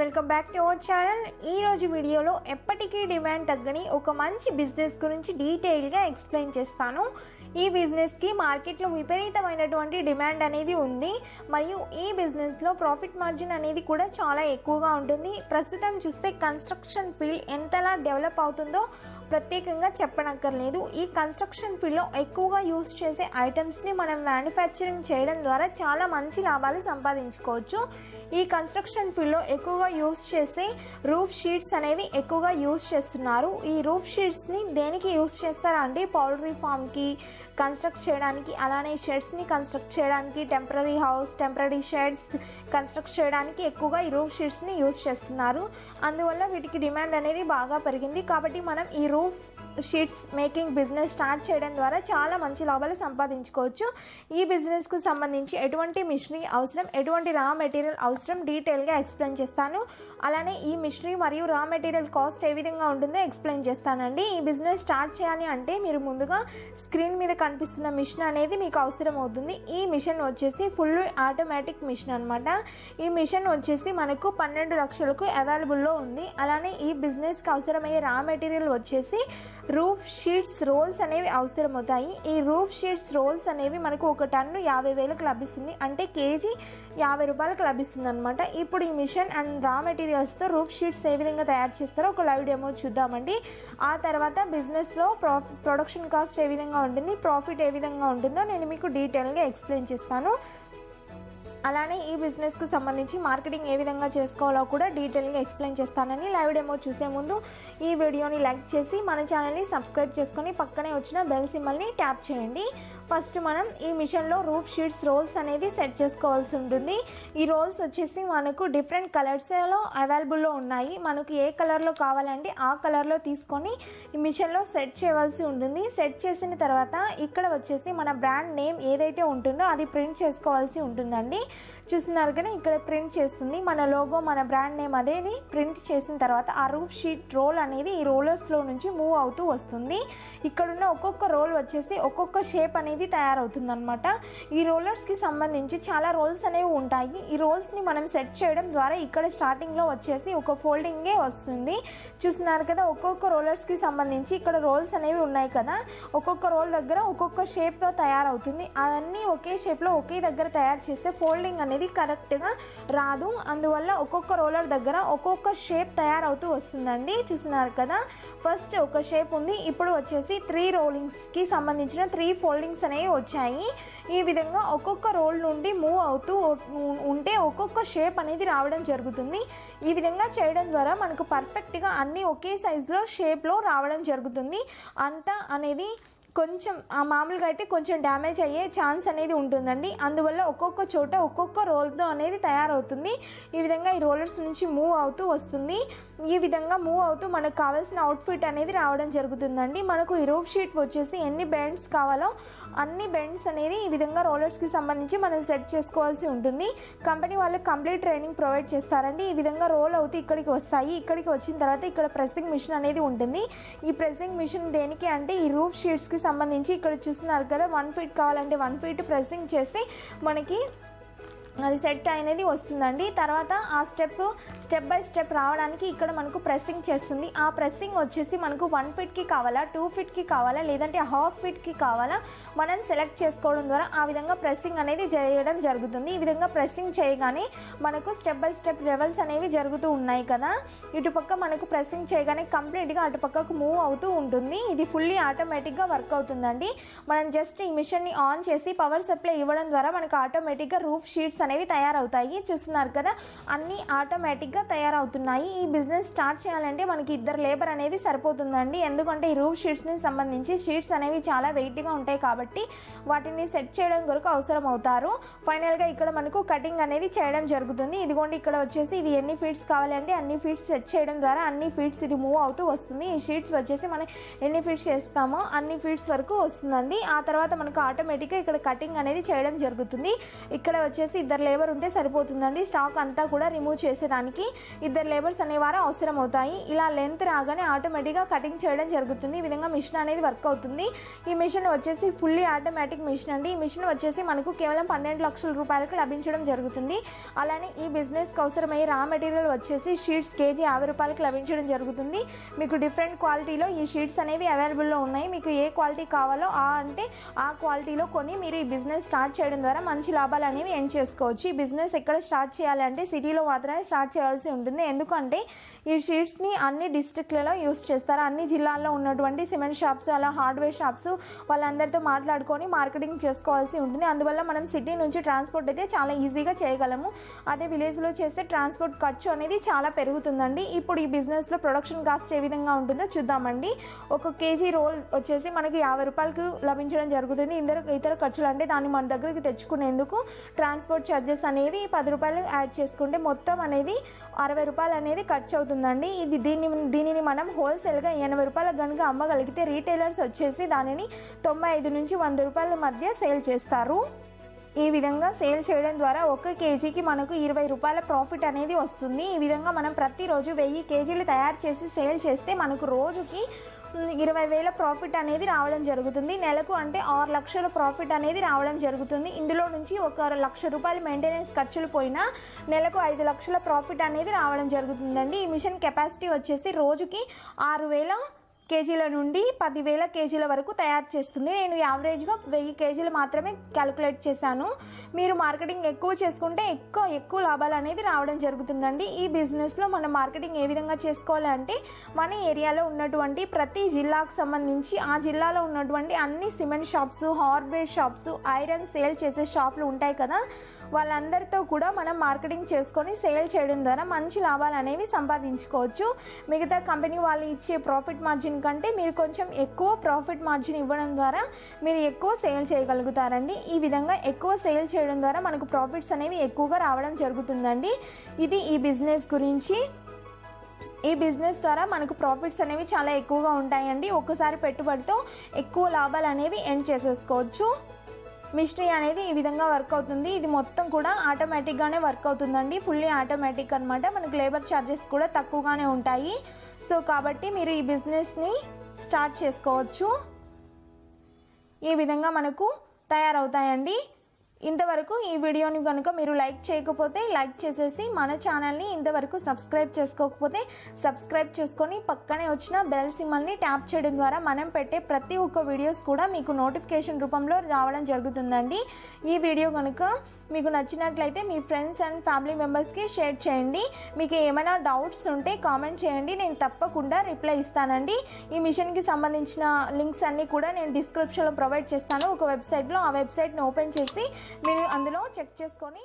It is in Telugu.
Welcome back to our channel. ఈ రోజు వీడియోలో ఎప్పటికీ డిమాండ్ తగ్గని ఒక మంచి బిజినెస్ గురించి డీటెయిల్గా ఎక్స్ప్లెయిన్ చేస్తాను. ఈ బిజినెస్కి మార్కెట్లో విపరీతమైనటువంటి డిమాండ్ అనేది ఉంది. మరియు ఈ బిజినెస్లో ప్రాఫిట్ మార్జిన్ అనేది కూడా చాలా ఎక్కువగా ఉంటుంది. ప్రస్తుతం చూస్తే కన్స్ట్రక్షన్ ఫీల్డ్ ఎంతలా డెవలప్ అవుతుందో ప్రత్యేకంగా చెప్పనక్కర్లేదు. ఈ కన్స్ట్రక్షన్ ఫీల్డ్లో ఎక్కువగా యూస్ చేసే ఐటమ్స్ని మనం మ్యానుఫ్యాక్చరింగ్ చేయడం ద్వారా చాలా మంచి లాభాలు సంపాదించుకోవచ్చు. ఈ కన్స్ట్రక్షన్ ఫీల్డ్లో ఎక్కువగా యూస్ చేసే రూఫ్ షీట్స్ అనేవి ఎక్కువగా యూస్ చేస్తున్నారు. ఈ రూఫ్ షీట్స్ని దేనికి యూస్ చేస్తారా అంటే పౌల్ట్రీ ఫామ్కి కన్స్ట్రక్ట్ చేయడానికి అలానే షెడ్స్ని కన్స్ట్రక్ట్ చేయడానికి temporary house temporary sheds construct చేయడానికి ఎక్కువగా ఈ రూఫ్ షీట్స్ని యూస్ చేస్తున్నారు. అందువల్ల వీటికి డిమాండ్ అనేది బాగా పెరిగింది. కాబట్టి మనం ఈ roof Proof sheets making business start చేయడం ద్వారా చాలా మంచి లాభాలు సంపాదించుకోవచ్చు. ఈ బిజినెస్కు సంబంధించి ఎటువంటి మిషనరీ అవసరం ఎటువంటి రా మెటీరియల్ అవసరం డీటెయిల్గా ఎక్స్ప్లెయిన్ చేస్తాను. అలానే ఈ మిషనరీ మరియు రా మెటీరియల్ కాస్ట్ ఏ విధంగా ఉంటుందో ఎక్స్ప్లెయిన్ చేస్తానండి. ఈ బిజినెస్ స్టార్ట్ చేయాలి అంటే మీరు ముందుగా స్క్రీన్ మీద కనిపిస్తున్న మిషన్ అనేది మీకు అవసరం అవుతుంది. ఈ మిషన్ వచ్చేసి ఫుల్ ఆటోమేటిక్ మిషన్ అనమాట ఈ మిషన్ వచ్చేసి మనకు పన్నెండు లక్షలకు అవైలబుల్లో ఉంది. అలానే ఈ బిజినెస్కి అవసరమయ్యే రా మెటీరియల్ వచ్చేసి రూఫ్ షీట్స్ రోల్స్ అనేవి అవసరమవుతాయి. ఈ రూఫ్ షీట్స్ రోల్స్ అనేవి మనకు ఒక టన్ను యాభై వేలకు లభిస్తుంది. అంటే కేజీ యాభై రూపాయలకు లభిస్తుంది అనమాట ఇప్పుడు ఈ మిషన్ అండ్ రా మెటీరియల్స్తో రూఫ్ షీట్స్ ఏ విధంగా తయారు చేస్తారో ఒక లైవ్ డెమో చూద్దామండి. ఆ తర్వాత బిజినెస్లో ప్రాఫి ప్రొడక్షన్ కాస్ట్ ఏ విధంగా ఉంటుంది ప్రాఫిట్ ఏ విధంగా ఉంటుందో నేను మీకు డీటెయిల్గా ఎక్స్ప్లెయిన్ చేస్తాను. అలానే ఈ బిజినెస్కు సంబంధించి మార్కెటింగ్ ఏ విధంగా చేసుకోవాలో కూడా డీటెయిల్గా ఎక్స్ప్లెయిన్ చేస్తానని లైవ్ డెమో చూసే ముందు ఈ వీడియోని లైక్ చేసి మన ఛానల్ని సబ్స్క్రైబ్ చేసుకొని పక్కనే వచ్చిన బెల్ సింబల్ని ట్యాప్ చేయండి. ఫస్ట్ మనం ఈ మిషన్లో రూఫ్ షీట్స్ రోల్స్ అనేది సెట్ చేసుకోవాల్సి ఉంటుంది. ఈ రోల్స్ వచ్చేసి మనకు డిఫరెంట్ కలర్స్లో అవైలబుల్లో ఉన్నాయి. మనకు ఏ కలర్లో కావాలంటే ఆ కలర్లో తీసుకొని ఈ మిషన్లో సెట్ చేయవలసి ఉంటుంది. సెట్ చేసిన తర్వాత ఇక్కడ వచ్చేసి మన బ్రాండ్ నేమ్ ఏదైతే ఉంటుందో అది ప్రింట్ చేసుకోవాల్సి ఉంటుందండి. చూస్తున్నారు కదా ఇక్కడ ప్రింట్ చేస్తుంది. మన లోగో మన బ్రాండ్ నేమ్ అదేది ప్రింట్ చేసిన తర్వాత ఆ రూఫ్ షీట్ రోల్ అనేది ఈ రోలర్స్లో నుంచి మూవ్ అవుతూ వస్తుంది. ఇక్కడున్న ఒక్కొక్క రోల్ వచ్చేసి ఒక్కొక్క షేప్ అనేది తయారవుతుంది అనమాట ఈ రోలర్స్కి సంబంధించి చాలా రోల్స్ అనేవి ఉంటాయి. ఈ రోల్స్ని మనం సెట్ చేయడం ద్వారా ఇక్కడ స్టార్టింగ్లో వచ్చేసి ఒక ఫోల్డింగే వస్తుంది. చూస్తున్నారు కదా ఒక్కొక్క రోలర్స్కి సంబంధించి ఇక్కడ రోల్స్ అనేవి ఉన్నాయి కదా. ఒక్కొక్క రోల్ దగ్గర ఒక్కొక్క షేప్లో తయారవుతుంది. అవన్నీ ఒకే షేప్లో ఒకే దగ్గర తయారు చేస్తే ఫోల్డింగ్ అనేది కరెక్ట్గా రాదు. అందువల్ల ఒక్కొక్క రోలర్ దగ్గర ఒక్కొక్క షేప్ తయారవుతూ వస్తుందండి. చూస్తున్నారు కదా ఫస్ట్ ఒక షేప్ ఉంది. ఇప్పుడు వచ్చేసి త్రీ రోలింగ్స్కి సంబంధించిన త్రీ ఫోల్డింగ్స్ అనేవి వచ్చాయి. ఈ విధంగా ఒక్కొక్క రోల్ నుండి మూవ్ అవుతూ ఉంటే ఒక్కొక్క షేప్ అనేది రావడం జరుగుతుంది. ఈ విధంగా చేయడం ద్వారా మనకు పర్ఫెక్ట్గా అన్నీ ఒకే సైజులో షేప్లో రావడం జరుగుతుంది. అంతా అనేది కొంచెం మామూలుగా అయితే కొంచెం డ్యామేజ్ అయ్యే ఛాన్స్ అనేది ఉంటుందండి. అందువల్ల ఒక్కొక్క చోట ఒక్కొక్క రోల్తో అనేది తయారవుతుంది. ఈ విధంగా ఈ రోలర్స్ నుంచి మూవ్ అవుతూ వస్తుంది. ఈ విధంగా మూవ్ అవుతూ మనకు కావాల్సిన అవుట్ఫిట్ అనేది రావడం జరుగుతుందండి. మనకు ఈ రూఫ్ షీట్ వచ్చేసి ఎన్ని బ్యాండ్స్ కావాలో అన్ని బెండ్స్ అనేది ఈ విధంగా రోలర్స్కి సంబంధించి మనం సెట్ చేసుకోవాల్సి ఉంటుంది. కంపెనీ వాళ్ళు కంప్లీట్ ట్రైనింగ్ ప్రొవైడ్ చేస్తారండి. ఈ విధంగా రోల్ అవుతూ ఇక్కడికి వస్తాయి. ఇక్కడికి వచ్చిన తర్వాత ఇక్కడ ప్రెస్సింగ్ మిషన్ అనేది ఉంటుంది. ఈ ప్రెస్సింగ్ మిషన్ దేనికి అంటే ఈ రూఫ్ షీట్స్కి సంబంధించి ఇక్కడ చూస్తున్నారు కదా వన్ ఫీట్ కావాలంటే వన్ ఫీట్ ప్రెస్సింగ్ చేస్తే మనకి అది సెట్ అనేది వస్తుందండి. తర్వాత ఆ స్టెప్ స్టెప్ బై స్టెప్ రావడానికి ఇక్కడ మనకు ప్రెస్సింగ్ చేస్తుంది. ఆ ప్రెస్సింగ్ వచ్చేసి మనకు వన్ ఫిట్కి కావాలా టూ ఫిట్కి కావాలా లేదంటే హాఫ్ ఫిట్కి కావాలా మనం సెలెక్ట్ చేసుకోవడం ద్వారా ఆ విధంగా ప్రెస్సింగ్ అనేది చేయడం జరుగుతుంది. ఈ విధంగా ప్రెస్సింగ్ చేయగానే మనకు స్టెప్ బై స్టెప్ లెవెల్స్ అనేవి జరుగుతూ ఉన్నాయి కదా. ఇటుపక్క మనకు ప్రెస్సింగ్ చేయగానే కంప్లీట్గా అటుపక్కకు మూవ్ అవుతూ ఉంటుంది. ఇది ఫుల్లీ ఆటోమేటిక్గా వర్క్ అవుతుందండి. మనం జస్ట్ ఈ మిషన్ని ఆన్ చేసి పవర్ సప్లై ఇవ్వడం ద్వారా మనకు ఆటోమేటిక్గా రూఫ్ షీట్స్ అనేవి తయారవుతాయి. చూస్తున్నారు కదా అన్నీ ఆటోమేటిక్గా తయారవుతున్నాయి. ఈ బిజినెస్ స్టార్ట్ చేయాలంటే మనకి ఇద్దరు లేబర్ అనేది సరిపోతుందండి. ఎందుకంటే ఈ రూఫ్ షీట్స్ని సంబంధించి షీట్స్ అనేవి చాలా వెయిట్గా ఉంటాయి కాబట్టి వాటిని సెట్ చేయడం కొరకు అవసరం అవుతారు ఫైనల్గా ఇక్కడ మనకు కటింగ్ అనేది చేయడం జరుగుతుంది. ఇదిగోండి ఇక్కడ వచ్చేసి ఇది ఎన్ని ఫీట్స్ కావాలంటే అన్ని ఫీట్స్ సెట్ చేయడం ద్వారా అన్ని ఫీట్స్ ఇది మూవ్ అవుతూ వస్తుంది. ఈ షీట్స్ వచ్చేసి మనం ఎన్ని ఫీట్స్ చేస్తామో అన్ని ఫీట్స్ వరకు వస్తుందండి. ఆ తర్వాత మనకు ఆటోమేటిక్గా ఇక్కడ కటింగ్ అనేది చేయడం జరుగుతుంది. ఇక్కడ వచ్చేసి ఇద్దరు ఇద్దరు లేబర్ ఉంటే సరిపోతుందండి. స్టాక్ అంతా కూడా రిమూవ్ చేసేదానికి ఇద్దరు లేబర్స్ అనేవారు అవసరం అవుతాయి ఇలా లెంత్ రాగానే ఆటోమేటిక్గా కటింగ్ చేయడం జరుగుతుంది. ఈ విధంగా మిషన్ అనేది వర్క్ అవుతుంది. ఈ మిషన్ వచ్చేసి ఫుల్లీ ఆటోమేటిక్ మిషన్ అండి. ఈ మిషన్ వచ్చేసి మనకు కేవలం పన్నెండు లక్షల రూపాయలకు లభించడం జరుగుతుంది. అలానే ఈ బిజినెస్కి అవసరమయ్యే రా మెటీరియల్ వచ్చేసి షీట్స్ కేజీ యాభై రూపాయలకు లభించడం జరుగుతుంది. మీకు డిఫరెంట్ క్వాలిటీలో ఈ షీట్స్ అనేవి అవైలబుల్లో ఉన్నాయి. మీకు ఏ క్వాలిటీ కావాలో ఆ అంటే ఆ క్వాలిటీలో కొని మీరు ఈ బిజినెస్ స్టార్ట్ చేయడం ద్వారా మంచి లాభాలు అనేవి ఎన్ చేసుకోవచ్చు. ఈ బిజినెస్ ఎక్కడ స్టార్ట్ చేయాలంటే సిటీలో మాత్రమే స్టార్ట్ చేయాల్సి ఉంటుంది. ఎందుకంటే ఈ షీట్స్ని అన్ని డిస్ట్రిక్ట్లలో యూస్ చేస్తారు. అన్ని జిల్లాల్లో ఉన్నటువంటి సిమెంట్ షాప్స్ అలా హార్డ్వేర్ షాప్స్ వాళ్ళందరితో మాట్లాడుకొని మార్కెటింగ్ చేసుకోవాల్సి ఉంటుంది. అందువల్ల మనం సిటీ నుంచి ట్రాన్స్పోర్ట్ అయితే చాలా ఈజీగా చేయగలము. అదే విలేజ్లో చేస్తే ట్రాన్స్పోర్ట్ ఖర్చు అనేది చాలా పెరుగుతుందండి. ఇప్పుడు ఈ బిజినెస్లో ప్రొడక్షన్ కాస్ట్ ఏ విధంగా ఉంటుందో చూద్దామండి. ఒక కేజీ రోల్ వచ్చేసి మనకి యాభై రూపాయలకు లభించడం జరుగుతుంది. ఇందరు ఇతర ఖర్చులు అంటే దాన్ని మన దగ్గరికి తెచ్చుకునేందుకు ట్రాన్స్పోర్ట్ ఛార్జెస్ అనేవి పది రూపాయలు యాడ్ చేసుకుంటే మొత్తం అనేది అరవై రూపాయలు అనేది ఖర్చు అవుతుందండి. ఇది దీన్ని దీనిని మనం హోల్సేల్గా ఎనభై రూపాయలకు కనుక అమ్మగలిగితే రీటైలర్స్ వచ్చేసి దానిని తొంభై ఐదు నుంచి వంద రూపాయల మధ్య సేల్ చేస్తారు. ఈ విధంగా సేల్ చేయడం ద్వారా ఒక కేజీకి మనకు ఇరవై రూపాయల ప్రాఫిట్ అనేది వస్తుంది. ఈ విధంగా మనం ప్రతిరోజు వెయ్యి కేజీలు తయారు చేసి సేల్ చేస్తే మనకు రోజుకి ఇరవై వేల ప్రాఫిట్ అనేది రావడం జరుగుతుంది. నెలకు అంటే ఆరు లక్షల ప్రాఫిట్ అనేది రావడం జరుగుతుంది. ఇందులో నుంచి ఒక లక్ష రూపాయలు మెయింటెనెన్స్ ఖర్చులు పోయినా నెలకు ఐదు లక్షల ప్రాఫిట్ అనేది రావడం జరుగుతుందండి. ఈ మిషన్ కెపాసిటీ వచ్చేసి రోజుకి ఆరు వేల కేజీల నుండి పదివేల కేజీల వరకు తయారు చేస్తుంది. నేను యావరేజ్గా వెయ్యి కేజీలు మాత్రమే క్యాలిక్యులేట్ చేశాను. మీరు మార్కెటింగ్ ఎక్కువ చేసుకుంటే ఎక్కువ ఎక్కువ లాభాలు అనేది రావడం జరుగుతుందండి. ఈ బిజినెస్లో మనం మార్కెటింగ్ ఏ విధంగా చేసుకోవాలంటే మన ఏరియాలో ఉన్నటువంటి ప్రతి జిల్లాకు సంబంధించి ఆ జిల్లాలో ఉన్నటువంటి అన్ని cement shops hardware shops iron sale చేసే షాపులు ఉంటాయి కదా. వాళ్ళందరితో కూడా మనం మార్కెటింగ్ చేసుకొని సేల్ చేయడం ద్వారా మంచి లాభాలు అనేవి సంపాదించుకోవచ్చు. మిగతా కంపెనీ వాళ్ళు ఇచ్చే ప్రాఫిట్ మార్జిన్ కంటే మీరు కొంచెం ఎక్కువ ప్రాఫిట్ మార్జిన్ ఇవ్వడం ద్వారా మీరు ఎక్కువ సేల్ చేయగలుగుతారండి. ఈ విధంగా ఎక్కువ సేల్ చేయడం ద్వారా మనకు ప్రాఫిట్స్ అనేవి ఎక్కువగా రావడం జరుగుతుందండి. ఇది ఈ బిజినెస్ గురించి. ఈ బిజినెస్ ద్వారా మనకు ప్రాఫిట్స్ అనేవి చాలా ఎక్కువగా ఉంటాయండి. ఒక్కసారి పెట్టుబడితో ఎక్కువ లాభాలు అనేవి ఎండ్ చేసేసుకోవచ్చు. మిషనరీ అనేది ఈ విధంగా వర్క్ అవుతుంది. ఇది మొత్తం కూడా ఆటోమేటిక్గానే వర్క్ అవుతుందండి. ఫుల్లీ ఆటోమేటిక్ అనమాట మనకు లేబర్ ఛార్జెస్ కూడా తక్కువగానే ఉంటాయి. సో కాబట్టి మీరు ఈ బిజినెస్ని స్టార్ట్ చేసుకోవచ్చు. ఈ విధంగా మనకు తయారవుతాయండి. ఇంతవరకు ఈ వీడియోని కనుక మీరు లైక్ చేయకపోతే లైక్ చేసేసి మన ఛానల్ని ఇంతవరకు సబ్స్క్రైబ్ చేసుకోకపోతే సబ్స్క్రైబ్ చేసుకొని పక్కనే వచ్చిన బెల్ సిమ్మల్ని ట్యాప్ చేయడం ద్వారా మనం పెట్టే ప్రతి ఒక్క వీడియోస్ కూడా మీకు నోటిఫికేషన్ రూపంలో రావడం జరుగుతుందండి. ఈ వీడియో కనుక మీకు నచ్చినట్లయితే మీ ఫ్రెండ్స్ అండ్ ఫ్యామిలీ మెంబర్స్కి షేర్ చేయండి. మీకు ఏమైనా డౌట్స్ ఉంటే కామెంట్ చేయండి. నేను తప్పకుండా రిప్లై ఇస్తానండి. ఈ మిషన్కి సంబంధించిన లింక్స్ అన్నీ కూడా నేను డిస్క్రిప్షన్లో ప్రొవైడ్ చేస్తాను. ఒక వెబ్సైట్లో ఆ వెబ్సైట్ని ఓపెన్ చేసి మీరు అందులో చెక్ చేసుకొని